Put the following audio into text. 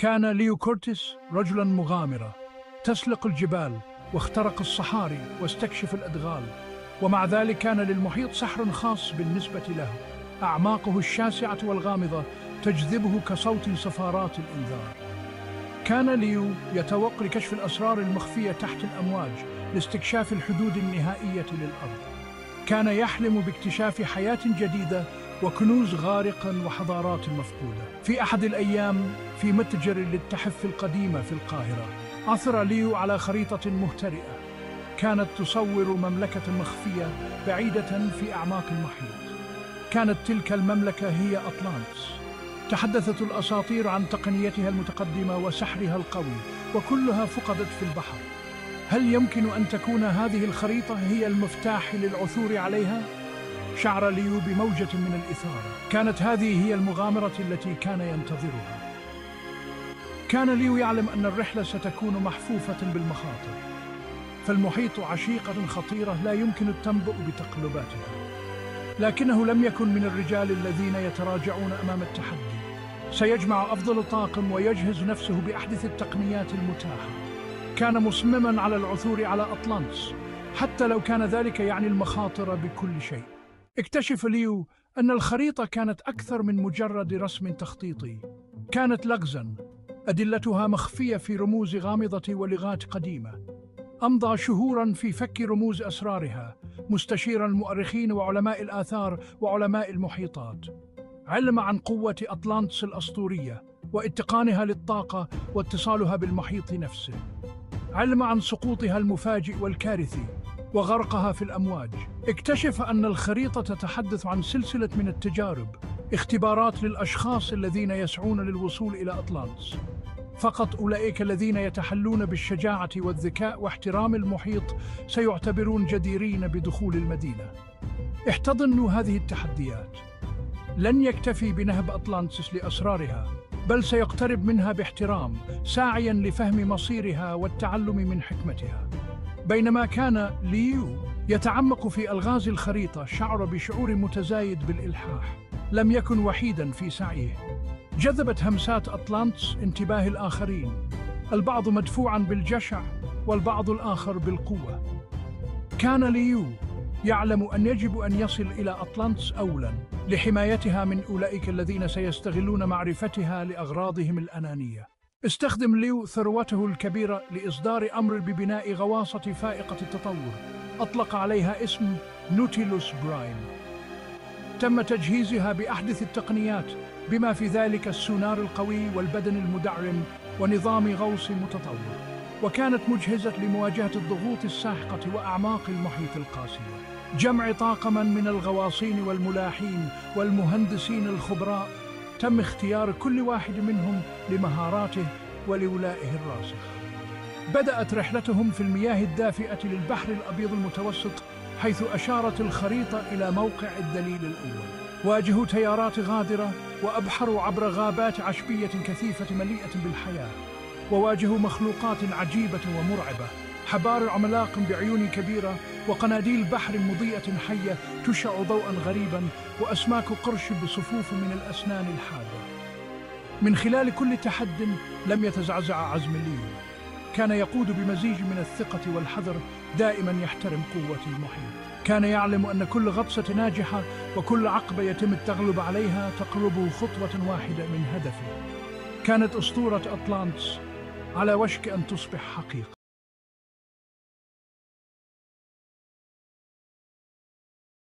كان ليو كورتيس رجلا مغامرا تسلق الجبال واخترق الصحاري واستكشف الأدغال ومع ذلك كان للمحيط سحر خاص بالنسبة له أعماقه الشاسعة والغامضة تجذبه كصوت صفارات الإنذار. كان ليو يتوق لكشف الأسرار المخفية تحت الأمواج لاستكشاف الحدود النهائية للأرض. كان يحلم باكتشاف حياة جديدة وكنوز غارقة وحضارات مفقودة. في أحد الأيام في متجر للتحف القديمة في القاهرة عثر ليو على خريطة مهترئة كانت تصور مملكة مخفية بعيدة في أعماق المحيط. كانت تلك المملكة هي أطلانتس. تحدثت الأساطير عن تقنيتها المتقدمة وسحرها القوي وكلها فقدت في البحر. هل يمكن أن تكون هذه الخريطة هي المفتاح للعثور عليها؟ شعر ليو بموجة من الإثارة كانت هذه هي المغامرة التي كان ينتظرها. كان ليو يعلم أن الرحلة ستكون محفوفة بالمخاطر. فالمحيط عشيقة خطيرة لا يمكن التنبؤ بتقلباتها. لكنه لم يكن من الرجال الذين يتراجعون أمام التحدي. سيجمع أفضل طاقم ويجهز نفسه بأحدث التقنيات المتاحة. كان مصمما على العثور على أطلانتس حتى لو كان ذلك يعني المخاطر بكل شيء. اكتشف ليو أن الخريطة كانت أكثر من مجرد رسم تخطيطي. كانت لغزا أدلتها مخفية في رموز غامضة ولغات قديمة. أمضى شهورا في فك رموز أسرارها مستشيرا المؤرخين وعلماء الآثار وعلماء المحيطات. علم عن قوة أطلانتس الأسطورية واتقانها للطاقة واتصالها بالمحيط نفسه. علم عن سقوطها المفاجئ والكارثي. وغرقها في الأمواج. اكتشف أن الخريطة تتحدث عن سلسلة من التجارب اختبارات للأشخاص الذين يسعون للوصول إلى أطلانتس. فقط أولئك الذين يتحلون بالشجاعة والذكاء واحترام المحيط سيعتبرون جديرين بدخول المدينة. احتضنوا هذه التحديات. لن يكتفي بنهب أطلانتس لأسرارها بل سيقترب منها باحترام ساعيا لفهم مصيرها والتعلم من حكمتها. بينما كان ليو يتعمق في ألغاز الخريطة شعر بشعور متزايد بالإلحاح لم يكن وحيدا في سعيه. جذبت همسات أطلانتس انتباه الآخرين البعض مدفوعا بالجشع والبعض الآخر بالقوة. كان ليو يعلم أن يجب أن يصل إلى أطلانتس أولا لحمايتها من أولئك الذين سيستغلون معرفتها لأغراضهم الأنانية. استخدم ليو ثروته الكبيرة لإصدار أمر ببناء غواصة فائقة التطور. أطلق عليها اسم نوتيلوس برايم تم تجهيزها بأحدث التقنيات بما في ذلك السونار القوي والبدن المدعم ونظام غوص متطور. وكانت مجهزة لمواجهة الضغوط الساحقة وأعماق المحيط القاسية. جمع طاقما من الغواصين والملاحين والمهندسين الخبراء تم اختيار كل واحد منهم لمهاراته ولولائه الراسخ. بدأت رحلتهم في المياه الدافئة للبحر الأبيض المتوسط حيث أشارت الخريطة إلى موقع الدليل الأول. واجهوا تيارات غادرة وأبحروا عبر غابات عشبية كثيفة مليئة بالحياة. وواجهوا مخلوقات عجيبة ومرعبة حبار عملاق بعيون كبيرة وقناديل بحر مضيئة حية تشع ضوءا غريبا وأسماك قرش بصفوف من الأسنان الحادة. من خلال كل تحد لم يتزعزع عزم ليو كان يقود بمزيج من الثقة والحذر دائما يحترم قوة المحيط. كان يعلم أن كل غطسة ناجحة وكل عقبة يتم التغلب عليها تقربه خطوة واحدة من هدفه. كانت أسطورة أطلانتس على وشك أن تصبح حقيقة.